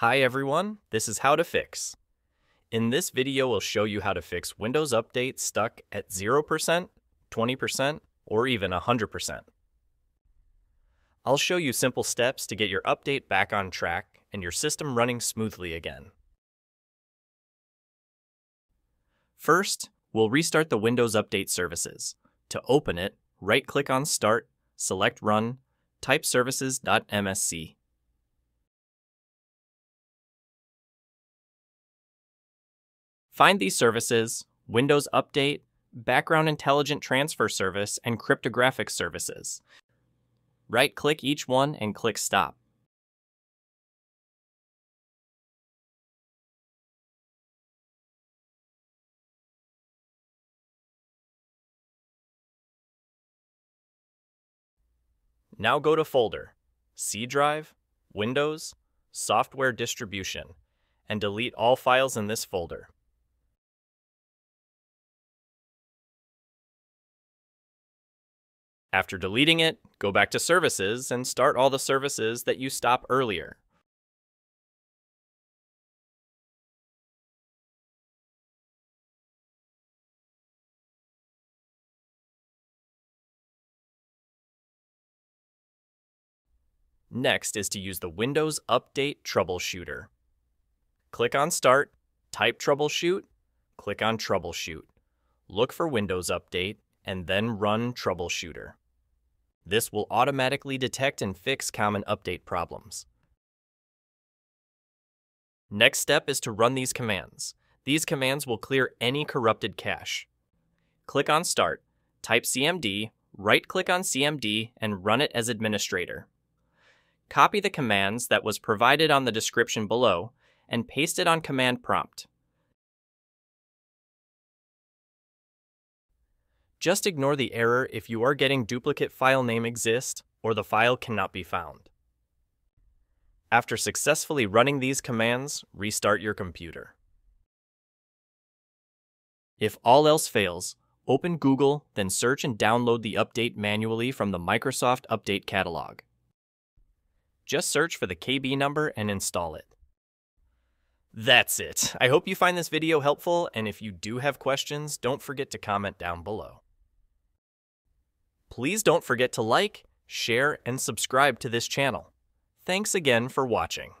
Hi everyone, this is How to Fix. In this video, we'll show you how to fix Windows Update stuck at 0%, 20%, or even 100%. I'll show you simple steps to get your update back on track and your system running smoothly again. First, we'll restart the Windows Update services. To open it, right-click on Start, select Run, type services.msc. Find these services, Windows Update, Background Intelligent Transfer Service, and Cryptographic Services. Right-click each one and click Stop. Now go to Folder, C Drive, Windows, Software Distribution, and delete all files in this folder. After deleting it, go back to Services and start all the services that you stopped earlier. Next is to use the Windows Update Troubleshooter. Click on Start, type Troubleshoot, click on Troubleshoot. Look for Windows Update, and then run Troubleshooter. This will automatically detect and fix common update problems. Next step is to run these commands. These commands will clear any corrupted cache. Click on Start, type CMD, right-click on CMD, and run it as administrator. Copy the commands that was provided on the description below and paste it on command prompt. Just ignore the error if you are getting duplicate file name exist or the file cannot be found. After successfully running these commands, restart your computer. If all else fails, open Google, then search and download the update manually from the Microsoft Update Catalog. Just search for the KB number and install it. That's it. I hope you find this video helpful, and if you do have questions, don't forget to comment down below. Please don't forget to like, share, and subscribe to this channel. Thanks again for watching.